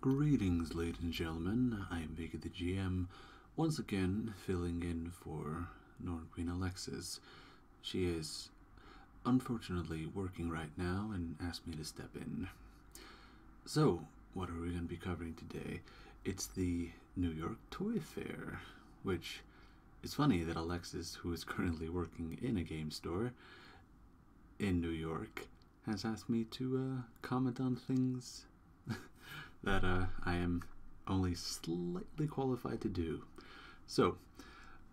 Greetings, ladies and gentlemen. I am Viggih the GM, once again filling in for Norn Queen Alexis. She is unfortunately working right now and asked me to step in. So, what are we going to be covering today? It's the New York Toy Fair, which is funny that Alexis, who is currently working in a game store in New York, has asked me to uh, comment on things that uh, I am only slightly qualified to do. So,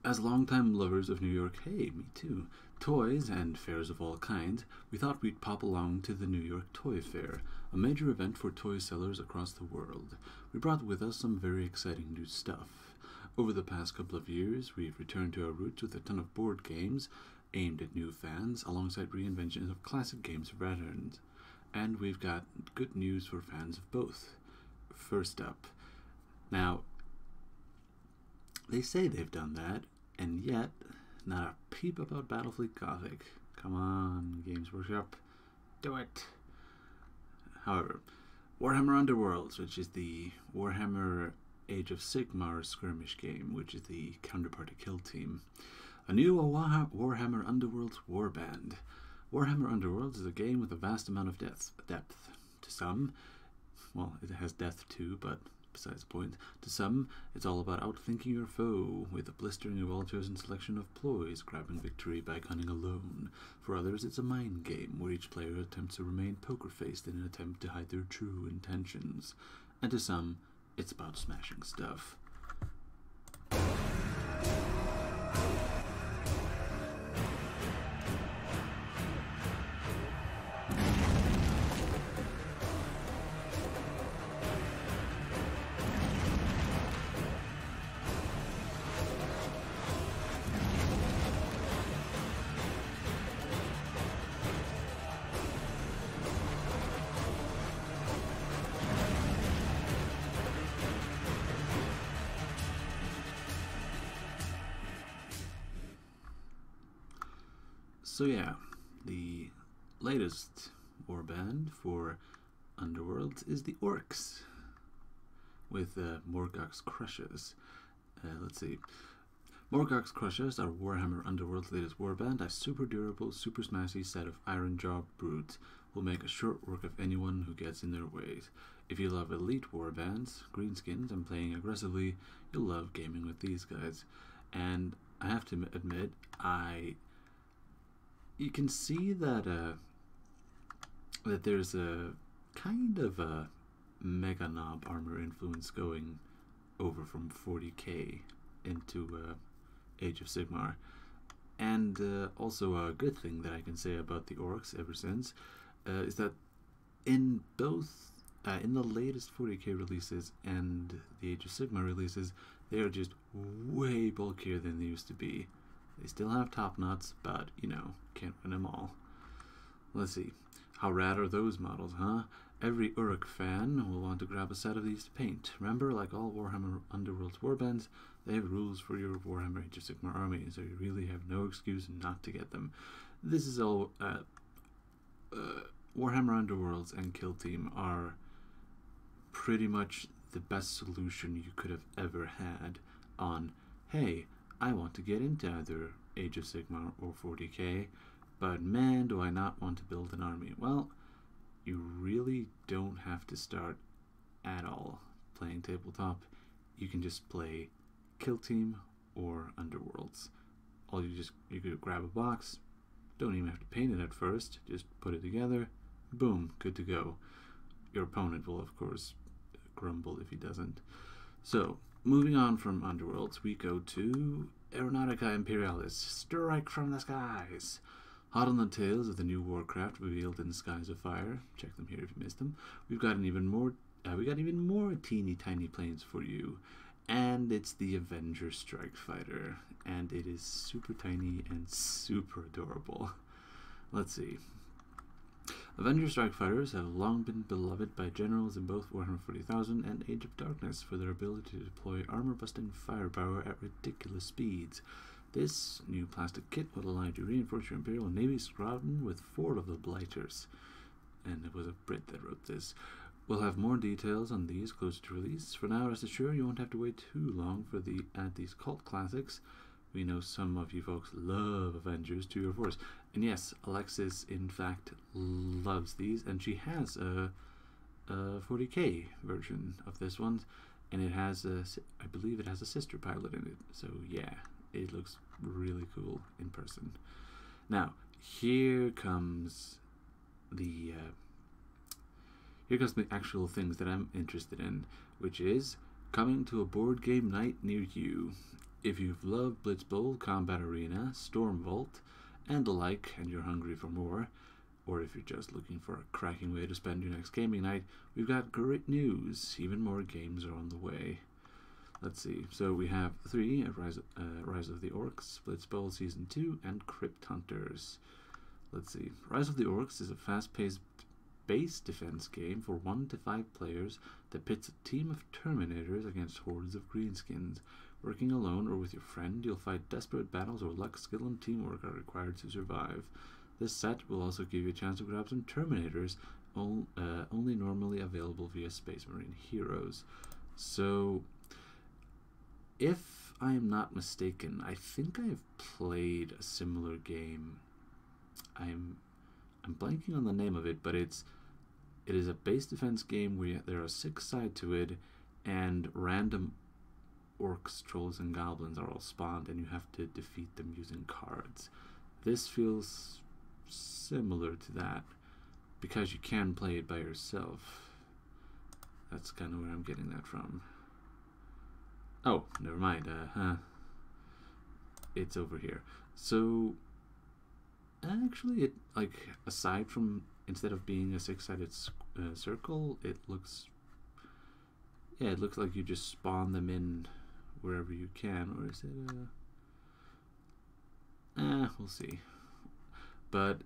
as longtime lovers of New York, hey, me too, toys and fairs of all kinds, we thought we'd pop along to the New York Toy Fair, a major event for toy sellers across the world. We brought with us some very exciting new stuff. Over the past couple of years, we've returned to our roots with a ton of board games aimed at new fans, alongside reinventions of classic games for veterans. And we've got good news for fans of both. First up, now, they say they've done that, and yet, not a peep about Battlefleet Gothic. Come on, Games Workshop, do it. However, Warhammer Underworlds, which is the Warhammer Age of Sigmar skirmish game, which is the counterpart to Kill Team. A new Warhammer Underworlds warband. Warhammer Underworlds is a game with a vast amount of depth. depth. To some, well, it has death too, but besides the point. To some, it's all about outthinking your foe with a blistering and well-chosen selection of ploys, grabbing victory by cunning alone. For others, it's a mind game where each player attempts to remain poker-faced in an attempt to hide their true intentions. And to some, it's about smashing stuff. So yeah, the latest warband for Underworld is the Orcs with uh, Krushas. Uh, let's see. Morgok's Krushas are Warhammer Underworld's latest warband. A super durable, super smashy set of iron jaw brutes will make a short work of anyone who gets in their way. If you love elite warbands, greenskins, and playing aggressively, you'll love gaming with these guys. And I have to admit, I you can see that uh, that there's a kind of a Meganob armor influence going over from 40k into uh, Age of Sigmar. And uh, also a good thing that I can say about the orcs ever since uh, is that in both uh, in the latest 40k releases and the Age of Sigmar releases, they are just way bulkier than they used to be. They still have top knots, but, you know, can't win them all. Let's see. How rad are those models, huh? Every Orruk fan will want to grab a set of these to paint. Remember, like all Warhammer Underworld's warbands, they have rules for your Warhammer Age of Sigmar army, so you really have no excuse not to get them. This is all... Uh, uh, Warhammer Underworlds and Kill Team are pretty much the best solution you could have ever had on, hey, I want to get into either Age of Sigmar or 40k, but man, do I not want to build an army. Well, you really don't have to start at all playing tabletop. You can just play Kill Team or Underworlds. All you just you could grab a box, don't even have to paint it at first, just put it together, boom, good to go. Your opponent will of course grumble if he doesn't. So, moving on from Underworlds, we go to Aeronautica Imperialis, Strike from the Skies. Hot on the tails of the new Warcraft revealed in Skies of Fire. Check them here if you missed them. We've got an even more uh, we got even more teeny tiny planes for you. And it's the Avenger Strike Fighter. And it is super tiny and super adorable. Let's see. Avenger Strike Fighters have long been beloved by generals in both Warhammer 40,000 and Age of Darkness for their ability to deploy armor-busting firepower at ridiculous speeds. This new plastic kit will allow you to reinforce your Imperial Navy squadron with four of the Blighters. And it was a Brit that wrote this. We'll have more details on these closer to release. For now, rest assured you won't have to wait too long for the add these cult classics. We know some of you folks love Avengers to your force. And yes, Alexis in fact loves these and she has a, a 40k version of this one and it has a I believe it has a sister pilot in it. So yeah, it looks really cool in person. Now, here comes the uh, here comes the actual things that I'm interested in, which is coming to a board game night near you. If you've loved Blitz Bowl, Combat Arena, Storm Vault, and the like, and you're hungry for more, or if you're just looking for a cracking way to spend your next gaming night, we've got great news. Even more games are on the way. Let's see. So we have three: Rise, uh, Rise of the Orks, Blitz Bowl Season Two, and Crypt Hunters. Let's see. Rise of the Orcs is a fast-paced base defense game for one to five players that pits a team of Terminators against hordes of greenskins. Working alone or with your friend, you'll fight desperate battles where luck, skill, and teamwork are required to survive. This set will also give you a chance to grab some Terminators, uh, only normally available via Space Marine Heroes. So, if I am not mistaken, I think I've played a similar game. I'm I'm blanking on the name of it, but it's it is a base defense game where there are six sides to it, and random orcs, trolls, and goblins are all spawned, and you have to defeat them using cards. This feels similar to that because you can play it by yourself. That's kind of where I'm getting that from. Oh, never mind. Uh, huh. It's over here. So, actually, it like aside from instead of being a six-sided uh, circle, it looks yeah, it looks like you just spawn them in wherever you can, or is it a... Eh, we'll see. But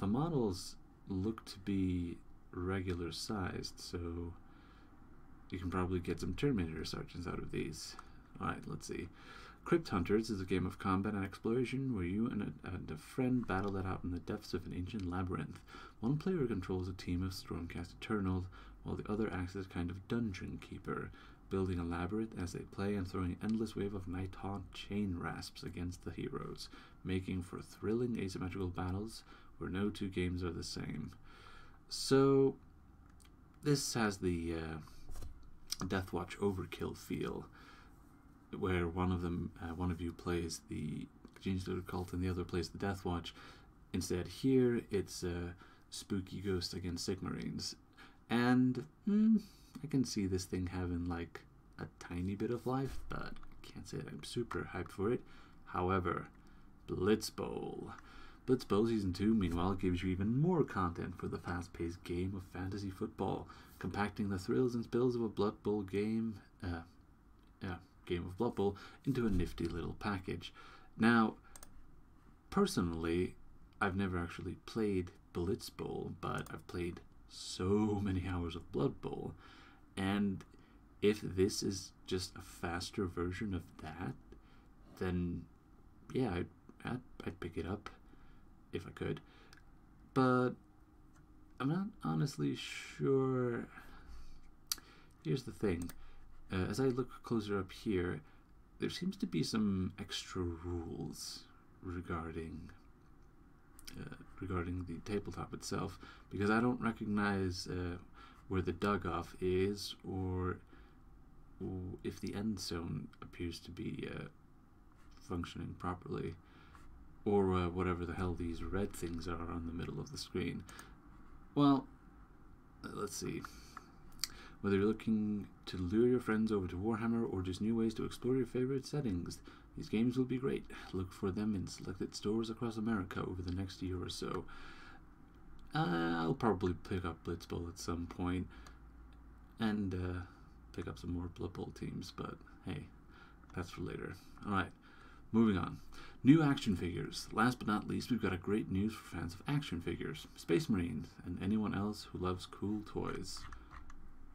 the models look to be regular sized, so you can probably get some Terminator sergeants out of these. Alright, let's see. Crypt Hunters is a game of combat and exploration where you and a, and a, friend battle it out in the depths of an ancient labyrinth. One player controls a team of Stormcast Eternals, while the other acts as a kind of dungeon keeper building a labyrinth as they play and throwing endless wave of Nighthaunt Chainrasps against the heroes, making for thrilling asymmetrical battles where no two games are the same. So, this has the uh, Deathwatch Overkill feel, where one of them, uh, one of you plays the Genius Cult and the other plays the Deathwatch. Instead, here it's a spooky ghost against Sigmarines, and. Hmm, I can see this thing having like a tiny bit of life, but can't say that I'm super hyped for it. However, Blitz Bowl. Blitz Bowl Season 2, meanwhile, gives you even more content for the fast paced game of fantasy football, compacting the thrills and spills of a Blood Bowl game, uh, yeah, game of Blood Bowl into a nifty little package. Now, personally, I've never actually played Blitz Bowl, but I've played so many hours of Blood Bowl and if this is just a faster version of that, then yeah, I'd, I'd, I'd pick it up if I could. But I'm not honestly sure. Here's the thing. Uh, as I look closer up here, there seems to be some extra rules regarding uh, regarding the tabletop itself because I don't recognize uh, where the dug off is, or if the end zone appears to be uh, functioning properly, or uh, whatever the hell these red things are on the middle of the screen. Well, uh, let's see. Whether you're looking to lure your friends over to Warhammer or just new ways to explore your favorite settings, these games will be great. Look for them in selected stores across America over the next year or so. Uh, I'll probably pick up Blitz Bowl at some point and uh, pick up some more Blood Bowl teams, but hey, that's for later. Alright, moving on. New action figures. Last but not least, we've got a great news for fans of action figures, Space Marines, and anyone else who loves cool toys.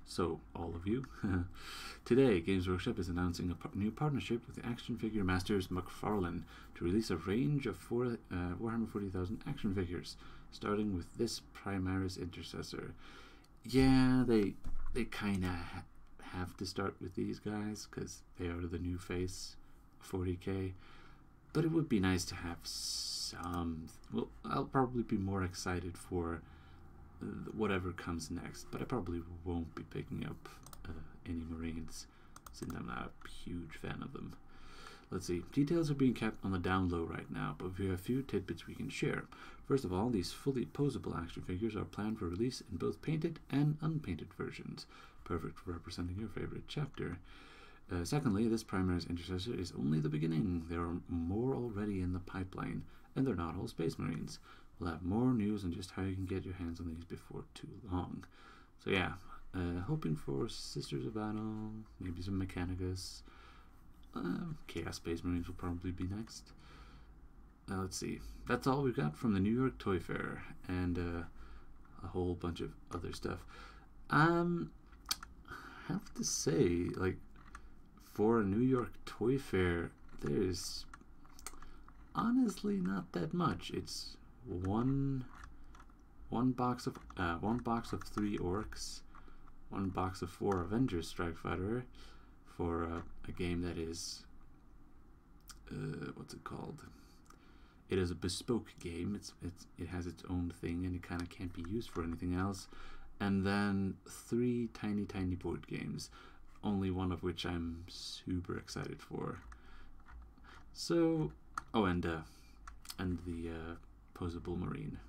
So, all of you. Today, Games Workshop is announcing a new partnership with the action figure masters McFarlane to release a range of four, uh, Warhammer 40,000 action figures starting with this Primaris Intercessor. yeah, they they kind of ha have to start with these guys because they are the new face 40k. But it would be nice to have some. Well, I'll probably be more excited for whatever comes next, but I probably won't be picking up uh, any Marines since I'm not a huge fan of them. Let's see. Details are being kept on the down low right now, but we have a few tidbits we can share. First of all, these fully posable action figures are planned for release in both painted and unpainted versions, perfect for representing your favorite chapter. Uh, secondly, this Primaris Intercessor is only the beginning. There are more already in the pipeline, and they're not all Space Marines. We'll have more news on just how you can get your hands on these before too long. So yeah, uh, hoping for Sisters of Battle, maybe some Mechanicus, uh, Chaos Space Marines will probably be next. Uh, let's see. That's all we've got from the New York Toy Fair and uh, a whole bunch of other stuff. Um, I have to say, like, for a New York Toy Fair, there's honestly not that much. It's one one box of uh, one box of three orcs, one box of four Avengers Strike Fighter, for uh, a game that is uh, what's it called? It is a bespoke game. It's it's it has its own thing and it kind of can't be used for anything else. And then three tiny tiny board games, only one of which I'm super excited for. So, oh, and uh, and the uh, posable marine.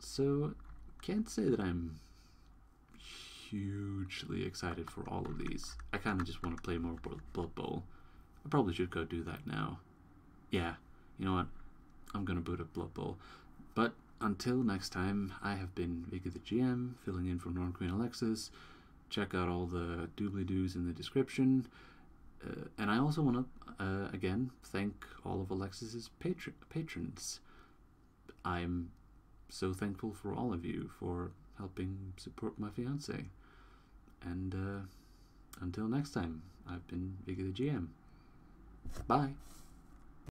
So, can't say that I'm hugely excited for all of these. I kind of just want to play more Blood Bowl. I probably should go do that now. Yeah, you know what? I'm gonna boot up Blood Bowl. But until next time, I have been Viggih the GM, filling in for Norn Queen Alexis. Check out all the doobly doos in the description. Uh, and I also want to, uh, again, thank all of Alexis's Patreon patrons. I'm so thankful for all of you for helping support my fiance. And uh, until next time, I've been Viggih the GM. Bye.